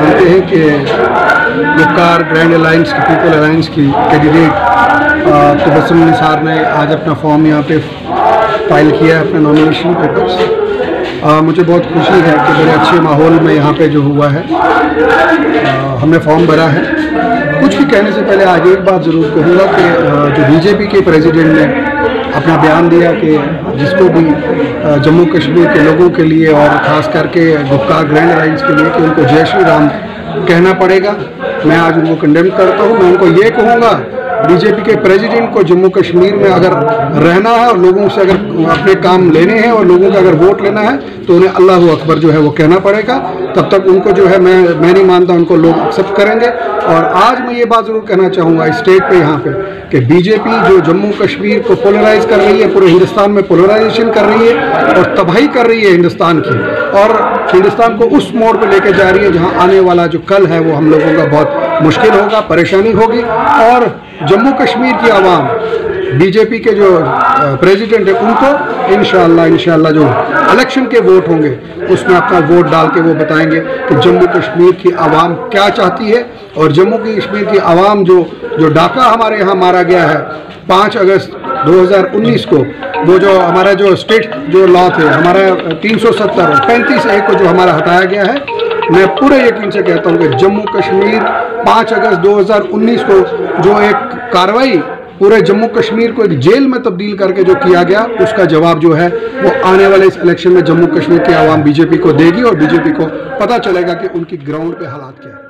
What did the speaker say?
जानते हैं कि गुप्कार ग्रैंड अलायंस की पीपल अलायंस की कैंडिडेट तबसम निसार ने आज अपना फॉर्म यहाँ पे फ़ाइल किया है अपने नॉमिनेशन पेपर्स मुझे बहुत खुशी है कि बड़े अच्छे माहौल में यहाँ पे जो हुआ है। आ, हमने फॉर्म भरा है। कुछ भी कहने से पहले आज एक बात ज़रूर कहूँगा कि जो बीजेपी के प्रेसिडेंट ने अपना बयान दिया कि जिसको भी जम्मू कश्मीर के लोगों के लिए और ख़ास करके गुप्कार ग्रैंड लाइन्स के लिए कि उनको जय श्री राम कहना पड़ेगा। मैं आज उनको कंडेम करता हूँ। मैं उनको ये कहूँगा बीजेपी के प्रेसिडेंट को जम्मू कश्मीर में अगर रहना है और लोगों से अगर अपने काम लेने हैं और लोगों का अगर वोट लेना है तो उन्हें अल्लाह अकबर जो है वो कहना पड़ेगा। तब तक उनको जो है मैं मैं नहीं मानता उनको लोग एक्सेप्ट करेंगे। और आज मैं ये बात ज़रूर कहना चाहूँगा स्टेट पे यहाँ पे कि बीजेपी जो जम्मू कश्मीर को पोलराइज कर रही है, पूरे हिंदुस्तान में पोलराइजेशन कर रही है और तबाही कर रही है हिंदुस्तान की। और हिंदुस्तान को उस मोड़ पर लेकर जा रही है जहाँ आने वाला जो कल है वो हम लोगों का बहुत मुश्किल होगा, परेशानी होगी। और जम्मू कश्मीर की आवाम, बीजेपी के जो प्रेसिडेंट है, उनको इन इंशाल्लाह जो इलेक्शन के वोट होंगे, उसमें अपना वोट डाल के वो बताएँगे कि जम्मू कश्मीर की आवाम क्या चाहती है। और जम्मू कश्मीर की आवाम जो जो डाका हमारे यहाँ मारा गया है, पाँच अगस्त 2019 को, वो जो हमारा जो स्टेट, जो लॉ थे, हमारा 370 पैंतीस एक को जो हमारा हटाया गया है मैं पूरे यकीन से कहता हूँ कि जम्मू कश्मीर 5 अगस्त 2019 को जो एक कार्रवाई पूरे जम्मू कश्मीर को एक जेल में तब्दील करके जो किया गया, उसका जवाब जो है, वो आने वाले इस इलेक्शन में जम्मू कश्मीर की आवाम बीजेपी को देगी और बीजेपी को पता चलेगा कि उनकी ग्राउंड पे हालात क्या है।